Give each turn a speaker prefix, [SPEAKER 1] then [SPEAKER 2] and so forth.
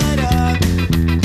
[SPEAKER 1] good up.